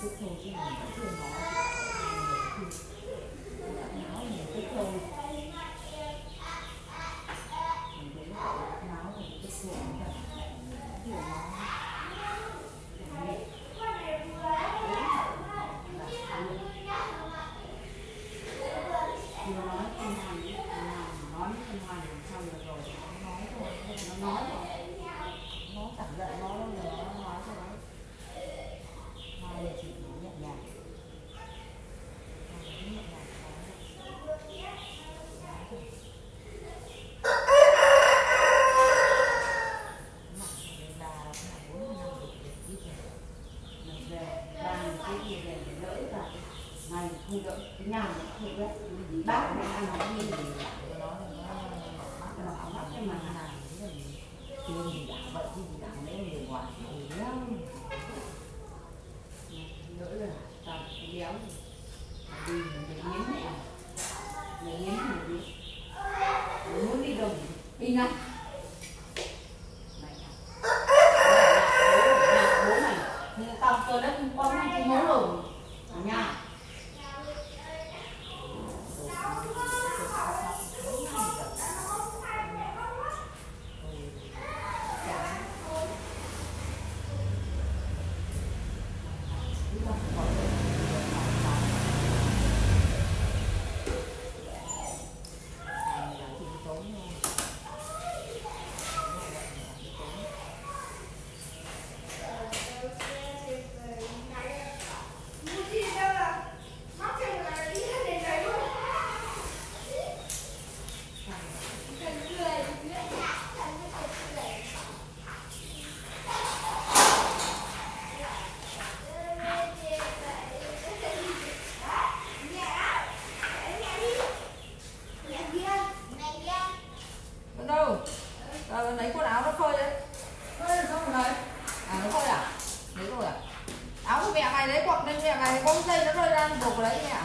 nói nói mình tức thôi mình thấy nói mình tức thôi kiểu nó Vừa nói không hành nói không hành xong rồi rồi nó nói thôi nó nói rồi nó chẳng giận nó đâu rồi nó nói thôi hai chị nhẹ nhàng nhẹ nhàng này không được bác mình ăn nó gì nó nó không cái mà này đã vậy thì gì đã lấy người ngoài thì lắm nữa là tao cái đi mình nghiến này mình nghiến mình đi muốn đi đâu đi Rồi lấy quần áo nó phơi đấy. Phơi được không đấy? À nó phơi à? Lấy rồi à? Áo của mẹ mày lấy quần lên mẹ mày có dây nó rơi ra, buộc lấy đấy mẹ. À?